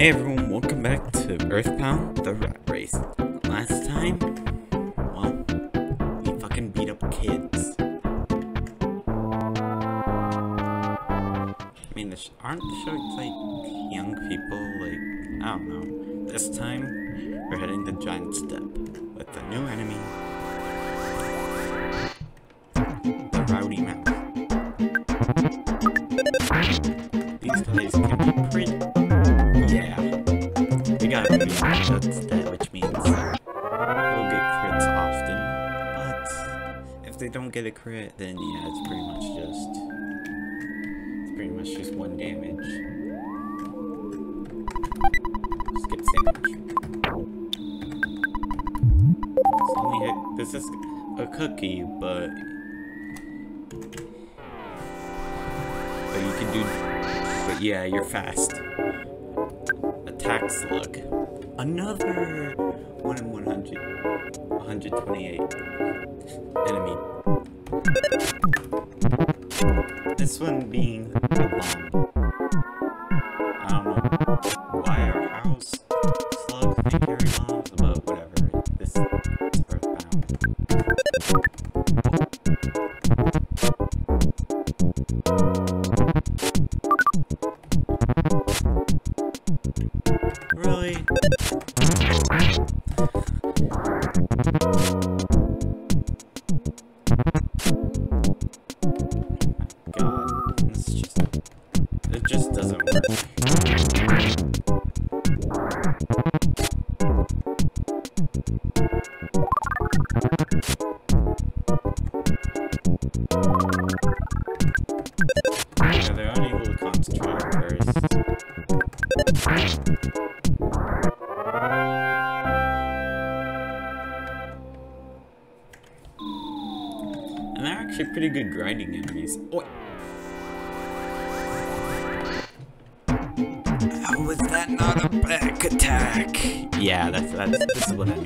Hey everyone, welcome back to Earthbound, the rat race. Last time, well, we fucking beat up kids. I mean, the sh aren't the sharks like young people? Like, I don't know. This time, we're heading to Giant Step with a new enemy, the Rowdy Mouse. Don't get a crit, then yeah, it's pretty much just it's pretty much just one damage. Skip sandwich. This is a cookie, but but you can do but yeah, you're fast attack slug. Another 1 in 100. 128 enemy. This one being a bomb. I don't know why or how grinding enemies. Oh. How was that not a back attack? Yeah, that's that's this is what I mean.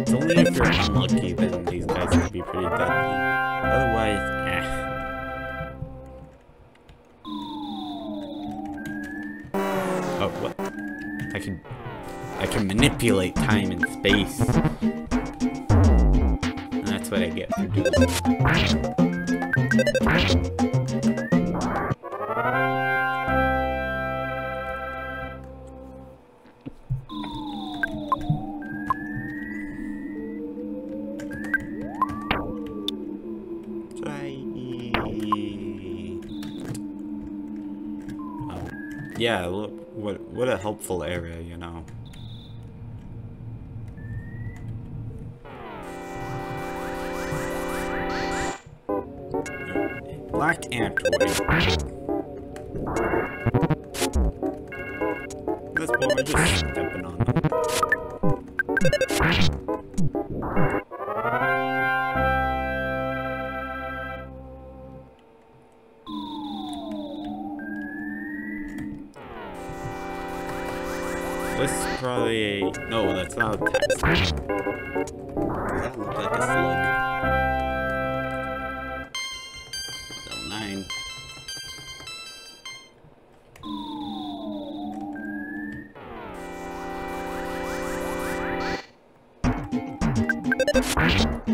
It's only if you're unlucky then these guys can be pretty deadly. Otherwise, eh. Oh, what? I can I can manipulate time and space. That's what I get for doing it. Yeah, look, what what a helpful area, you know. Black Android. This just on them. Alright.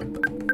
jump.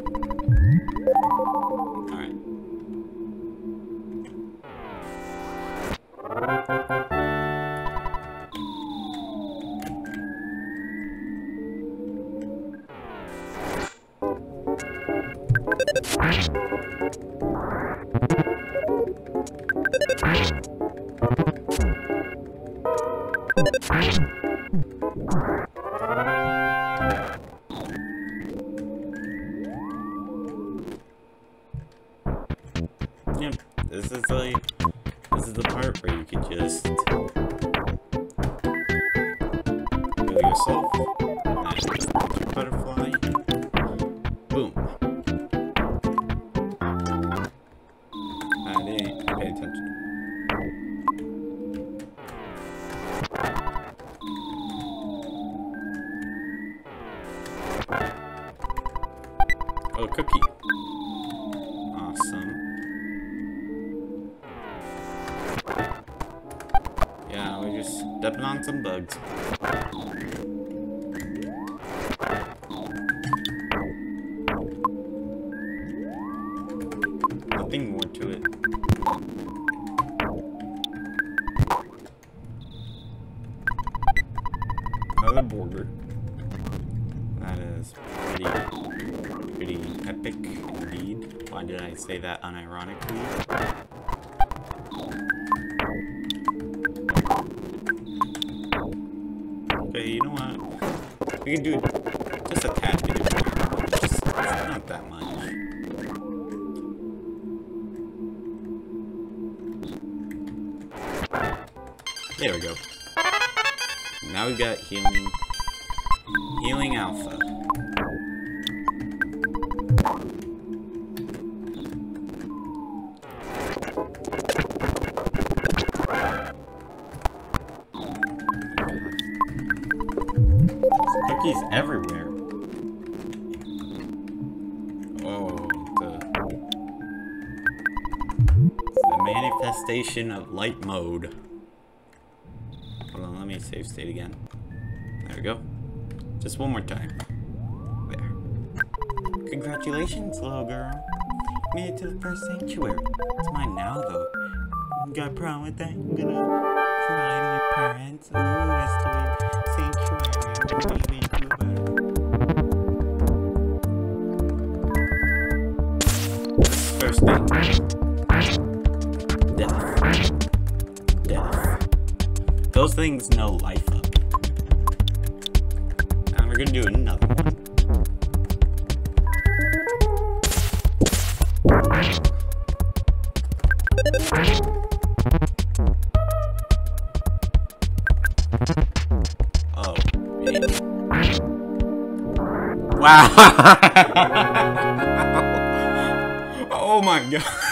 This is like, this is the part where you can just go yourself, say that unironically? Okay, you know what? We can do just a tad bit of not that much. There we go. Now we've got healing. Healing Alpha. Manifestation of light mode. Hold on, let me save state again. There we go. Just one more time. There. Congratulations, little girl. Made it to the first sanctuary. It's mine now, though. Got a problem with that? I'm gonna cry to your parents. Ooh, it's the sanctuary. What we do? First thing. Those things know life up. And we're gonna do another one. Oh. Wow! oh my god.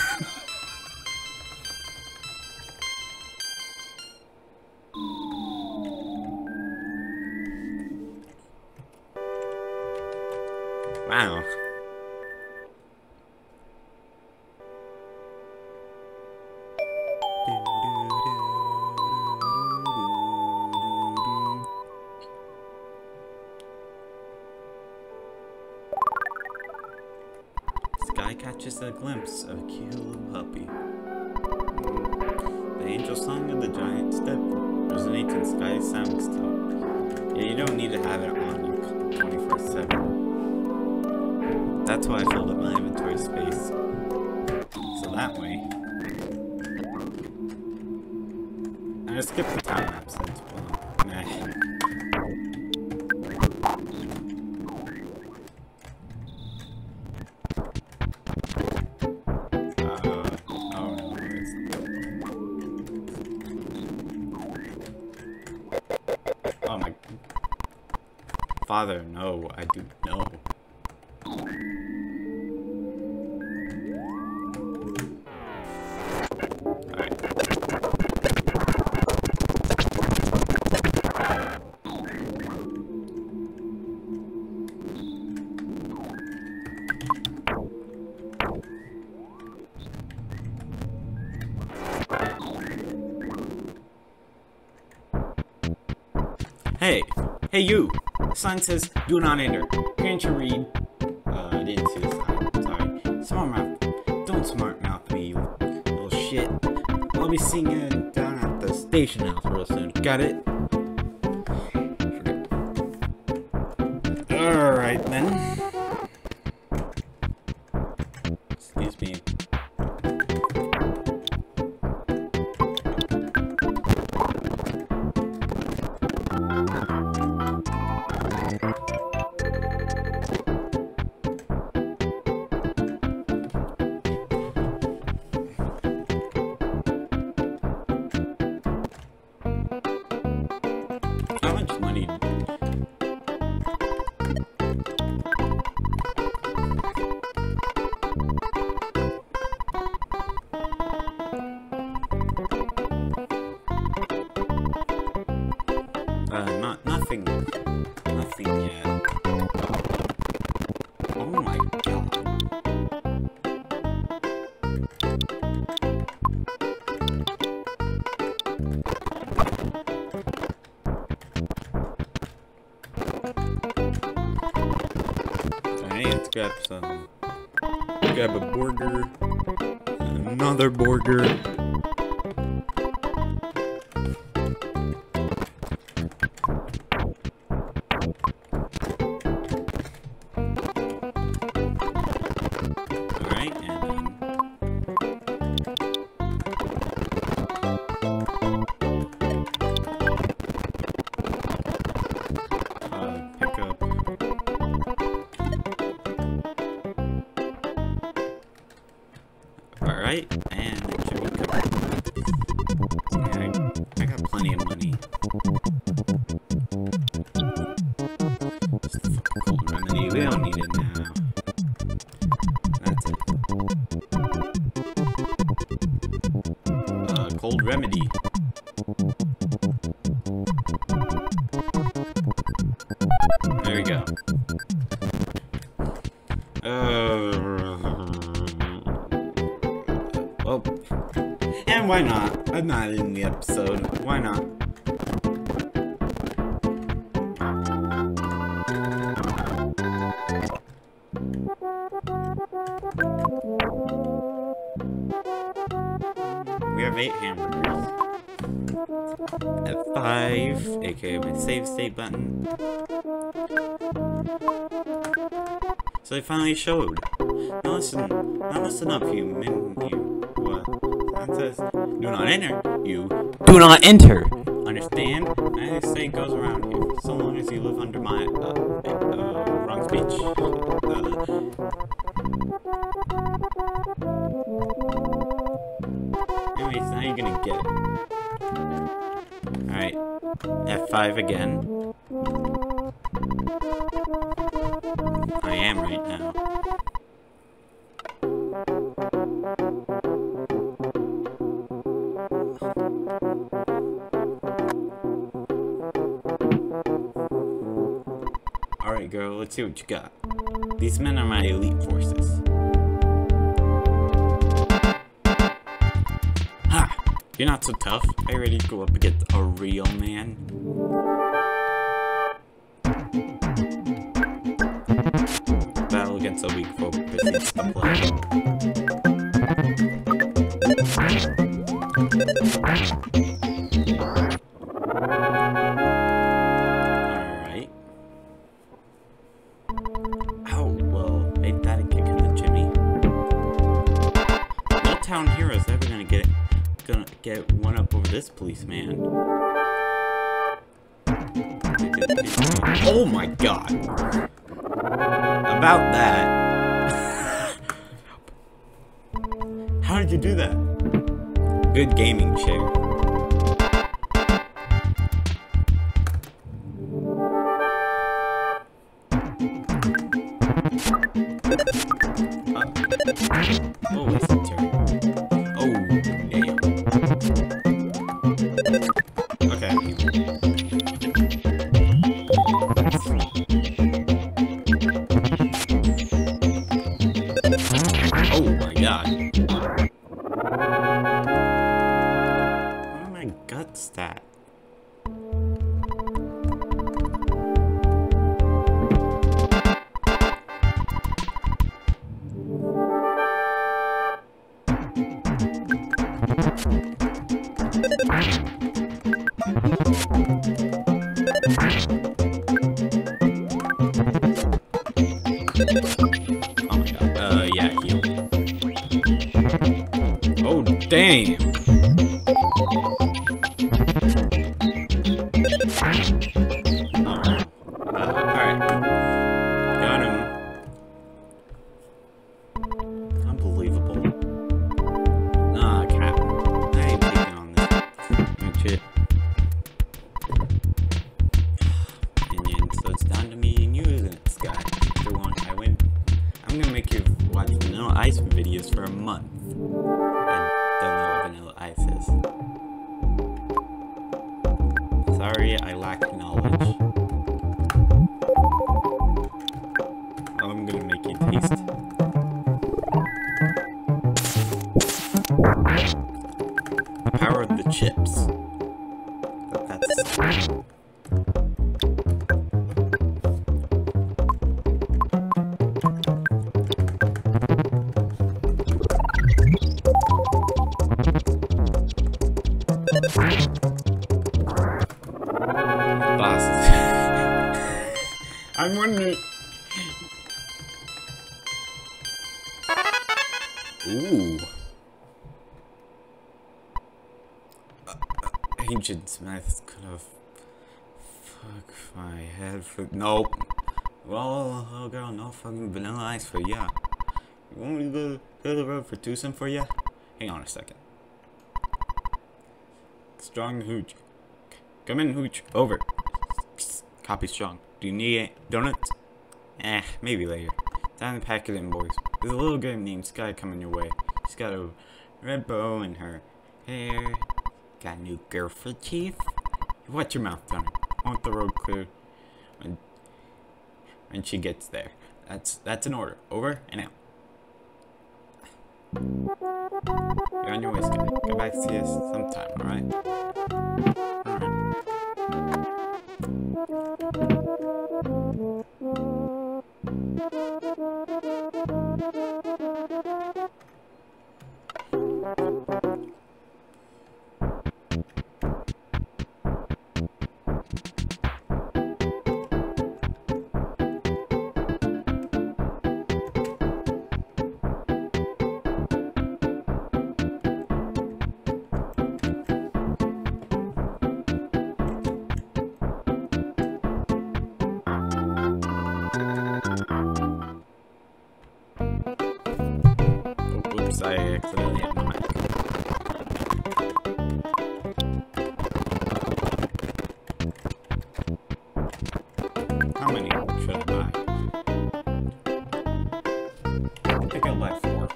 Sky catches a glimpse of a cute little puppy. The angel song of the giant step resonates in Sky Sound Stone. Yeah, you don't need to have it on you 24 7. That's why I filled up my inventory space. So that way. I skipped the time Oh my... Father, no, I do no. Sign says, do not enter. Can't you read? Uh, I didn't see the sign. Sorry. Smart mouth. Don't smart mouth me, you little shit. I'll be seeing you down at the station house real soon. Got it? Alright then. Much money. Grab some. Um, grab a burger. Another burger. We have eight hamburgers. F5, aka my save state button. So they finally showed. Now listen, now listen up, you you, what? That says, do not enter, you. Do not enter! Understand? I say goes around here, so long as you live under my, uh, uh, wrong speech. Uh, F5 again. I am right now. Alright, girl, let's see what you got. These men are my elite forces. Ha! You're not so tough. Are you ready to go up against a real man? Alright. Oh, well, ain't that a kick in the town ever gonna get gonna get one up over this policeman. Oh my god. About that. How did you do that? Good gaming chair. Oh, it's a turn. Uh. Oh, damn. I'm gonna make you watch vanilla ice videos for a month. I don't know what vanilla ice is. Sorry, I lack knowledge. Glasses. I'm wondering. Ooh. Uh, uh, Ancient Smith could have. Fuck my head for. Nope. Well, little girl, no fucking vanilla ice for ya. You want me to go, go to the road for Twoson for ya? Hang on a second. Strong hooch. Come in, hooch. Over. Copy strong. Do you need donuts? Eh, maybe later. Time to pack it in, boys. There's a little girl named Sky coming your way. She's got a red bow in her hair. Got a new girlfriend, Chief? Watch your mouth. I want the road clear when, when she gets there. That's that's an order. Over and out. You're on your way, Sky. Go back to see us sometime, alright? Alright. I accidentally hit my mic. How many should I buy? I think I'll buy four.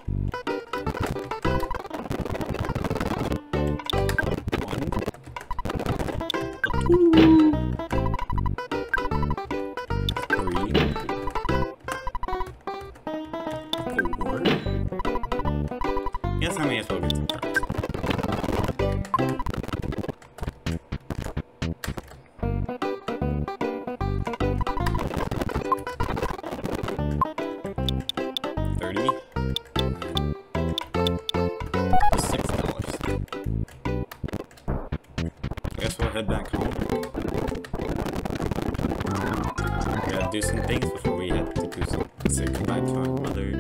Do some things before we to say goodbye to our mother.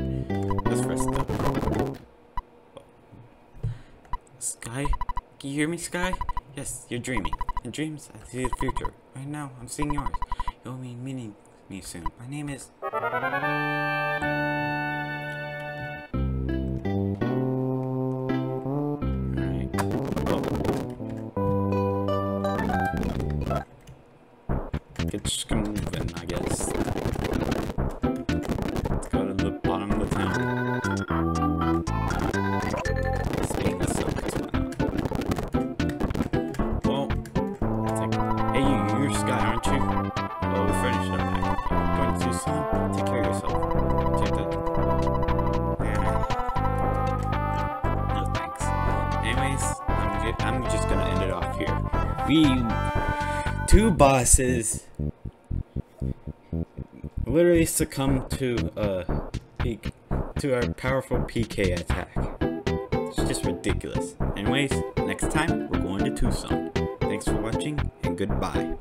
Let's rest up. Sky? Can you hear me, Sky? Yes, you're dreaming. In dreams, I see the future. Right now, I'm seeing yours. You'll be meeting me soon. My name is... bosses, literally succumb to uh, peak, to our powerful PK attack. It's just ridiculous. Anyways, next time we're going to Twoson. Thanks for watching and goodbye.